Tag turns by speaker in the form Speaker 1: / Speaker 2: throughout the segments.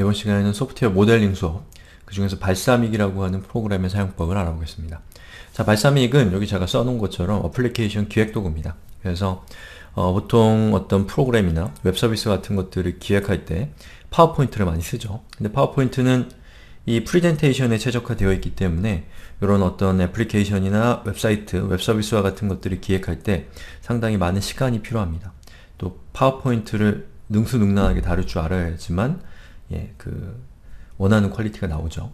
Speaker 1: 이번 시간에는 소프트웨어 모델링 수업, 그 중에서 Balsamiq이라고 하는 프로그램의 사용법을 알아보겠습니다. 자, Balsamiq은 여기 제가 써놓은 것처럼 어플리케이션 기획 도구입니다. 그래서 어, 보통 어떤 프로그램이나 웹 서비스 같은 것들을 기획할 때 파워포인트를 많이 쓰죠. 근데 파워포인트는 이 프리젠테이션에 최적화되어 있기 때문에 이런 어떤 애플리케이션이나 웹사이트, 웹 서비스와 같은 것들을 기획할 때 상당히 많은 시간이 필요합니다. 또 파워포인트를 능수능란하게 다룰 줄 알아야지만 예, 그 원하는 quality가 나오죠.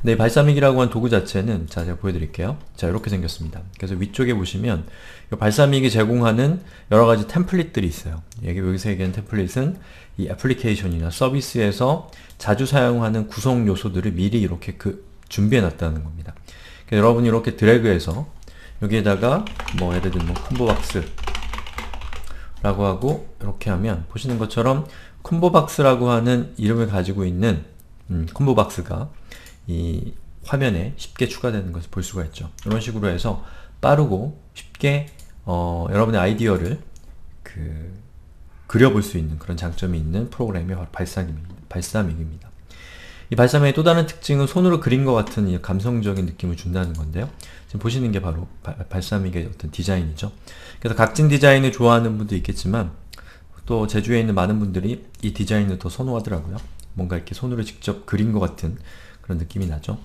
Speaker 1: 근데 Balsamiq이라고 하는 도구 자체는 자 제가 보여드릴게요. 자 이렇게 생겼습니다. 그래서 위쪽에 보시면 이 Balsamiq이 제공하는 여러 가지 템플릿들이 있어요. 여기 여기서 얘기하는 템플릿은 이 애플리케이션이나 서비스에서 자주 사용하는 구성 요소들을 미리 이렇게 그 준비해 놨다는 겁니다. 여러분이 이렇게 드래그해서 여기에다가 뭐 예를 들면 뭐 콤보박스 라고 하고 이렇게 하면 보시는 것처럼 콤보박스라고 하는 이름을 가지고 있는 음, 콤보박스가 이 화면에 쉽게 추가되는 것을 볼 수가 있죠. 이런 식으로 해서 빠르고 쉽게 어, 여러분의 아이디어를 그 그려볼 수 있는 그런 장점이 있는 프로그램이 바로 발사믹입니다. 발사믹입니다. 이 발사믹의 또 다른 특징은 손으로 그린 것 같은 이 감성적인 느낌을 준다는 건데요. 지금 보시는 게 바로 바, Balsamiq의 어떤 디자인이죠. 그래서 각진 디자인을 좋아하는 분도 있겠지만 또 제 주위에 있는 많은 분들이 이 디자인을 더 선호하더라고요. 뭔가 이렇게 손으로 직접 그린 것 같은 그런 느낌이 나죠.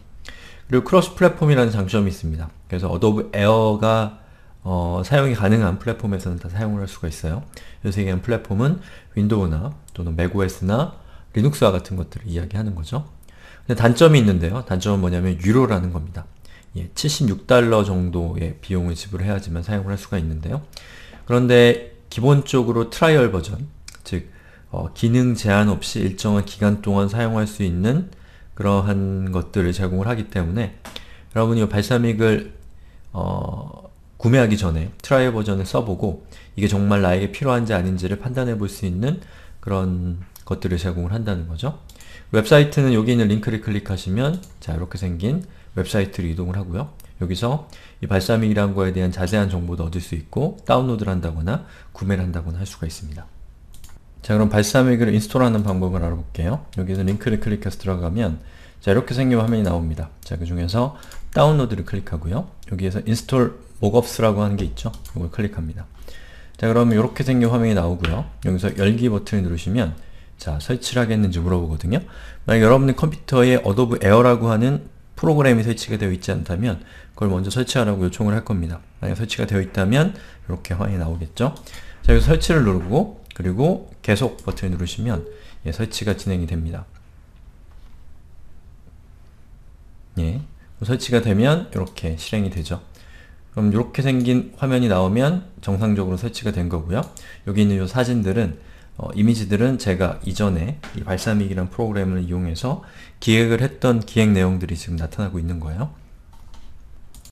Speaker 1: 그리고 cross 플랫폼이라는 장점이 있습니다. 그래서 Adobe AIR가 어, 사용이 가능한 플랫폼에서는 다 사용을 할 수가 있어요. 여기서 얘기하는 플랫폼은 윈도우나 또는 macOS나 리눅스와 같은 것들을 이야기하는 거죠. 근데 단점이 있는데요. 단점은 뭐냐면 유료라는 겁니다. 예, 76달러 정도의 비용을 지불해야지만 사용을 할 수가 있는데요. 그런데 기본적으로 trial 버전, 즉 어, 기능 제한 없이 일정한 기간 동안 사용할 수 있는 그러한 것들을 제공을 하기 때문에 여러분이 Balsamiq을 어, 구매하기 전에 trial 버전을 써보고 이게 정말 나에게 필요한지 아닌지를 판단해 볼 수 있는 그런 것들을 제공을 한다는 거죠. 웹사이트는 여기 있는 링크를 클릭하시면 자 이렇게 생긴 웹사이트를 이동을 하고요. 여기서 이 Balsamiq이라는 거에 대한 자세한 정보도 얻을 수 있고 다운로드를 한다거나 구매를 한다거나 할 수가 있습니다. 자 그럼 Balsamiq을 install하는 방법을 알아볼게요. 여기서 링크를 클릭해서 들어가면 자 이렇게 생긴 화면이 나옵니다. 자 그 중에서 다운로드를 클릭하고요. 여기에서 Install Mockups라고 하는 게 있죠. 이걸 클릭합니다. 자 그러면 이렇게 생긴 화면이 나오고요. 여기서 열기 버튼을 누르시면 자 설치를 하겠는지 물어보거든요. 만약 여러분의 컴퓨터에 Adobe AIR라고 하는 프로그램이 설치가 되어 있지 않다면 그걸 먼저 설치하라고 요청을 할 겁니다. 만약 설치가 되어 있다면 이렇게 화면이 나오겠죠. 자 여기서 설치를 누르고 그리고 계속 버튼을 누르시면 예, 설치가 진행이 됩니다. 예, 설치가 되면 이렇게 실행이 되죠. 그럼 이렇게 생긴 화면이 나오면 정상적으로 설치가 된 거고요. 여기 있는 이 사진들은 어, 이미지들은 제가 이전에 이 발사믹이라는 프로그램을 이용해서 기획을 했던 기획 내용들이 지금 나타나고 있는 거예요.